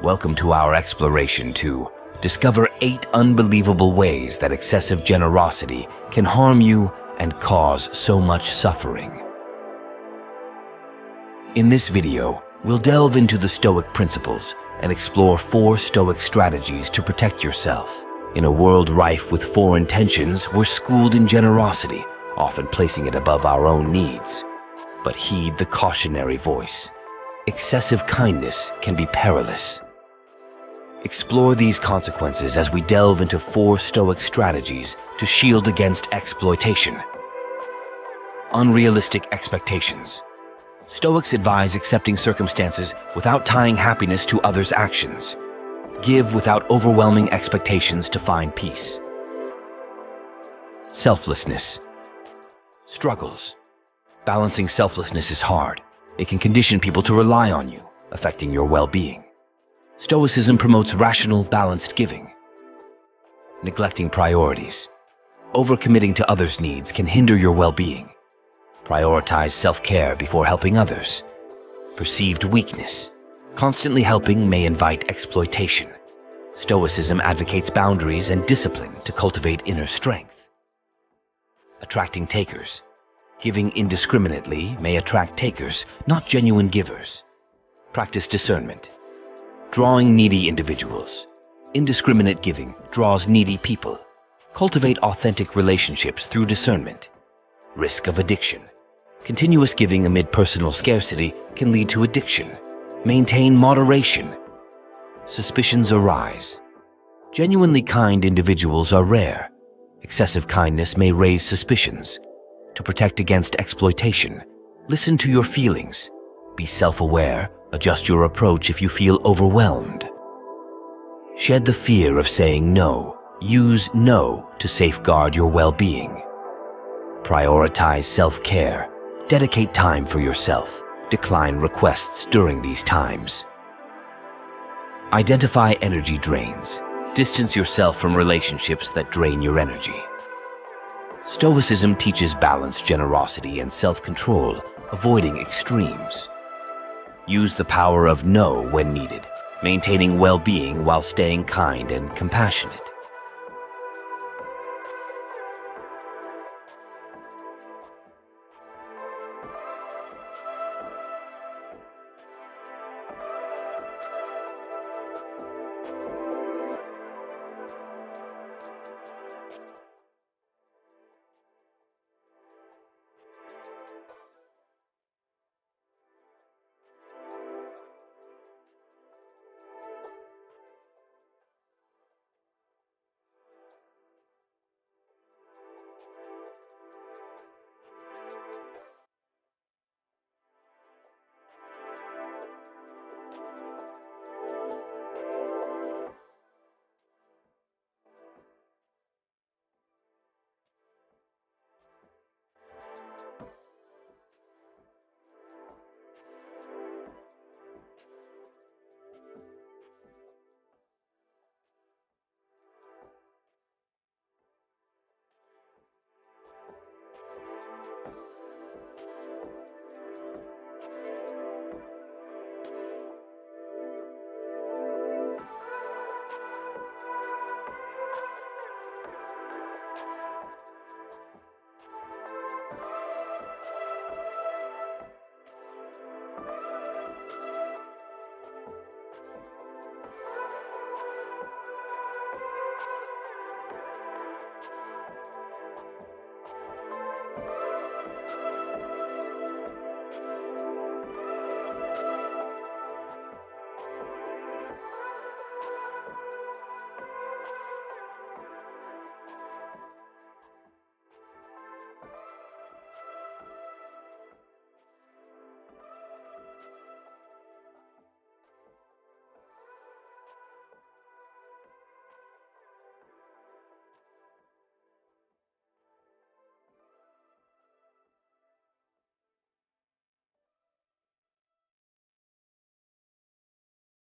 Welcome to our exploration to discover eight unbelievable ways that excessive generosity can harm you and cause so much suffering. In this video, we'll delve into the Stoic principles and explore four Stoic strategies to protect yourself. In a world rife with foreign tensions, we're schooled in generosity, often placing it above our own needs. But heed the cautionary voice. Excessive kindness can be perilous. Explore these consequences as we delve into four Stoic strategies to shield against exploitation. Unrealistic expectations. Stoics advise accepting circumstances without tying happiness to others' actions. Give without overwhelming expectations to find peace. Selflessness. Struggles. Balancing selflessness is hard. It can condition people to rely on you, affecting your well-being. Stoicism promotes rational, balanced giving. Neglecting priorities. Overcommitting to others' needs can hinder your well-being. Prioritize self-care before helping others. Perceived weakness. Constantly helping may invite exploitation. Stoicism advocates boundaries and discipline to cultivate inner strength. Attracting takers. Giving indiscriminately may attract takers, not genuine givers. Practice discernment. Drawing needy individuals. Indiscriminate giving draws needy people. Cultivate authentic relationships through discernment. Risk of addiction. Continuous giving amid personal scarcity can lead to addiction. Maintain moderation. Suspicions arise. Genuinely kind individuals are rare. Excessive kindness may raise suspicions. To protect against exploitation, listen to your feelings. Be self-aware. Adjust your approach if you feel overwhelmed. Shed the fear of saying no. Use no to safeguard your well-being. Prioritize self-care. Dedicate time for yourself. Decline requests during these times. Identify energy drains. Distance yourself from relationships that drain your energy. Stoicism teaches balance, generosity, and self-control, avoiding extremes. Use the power of no when needed, maintaining well-being while staying kind and compassionate.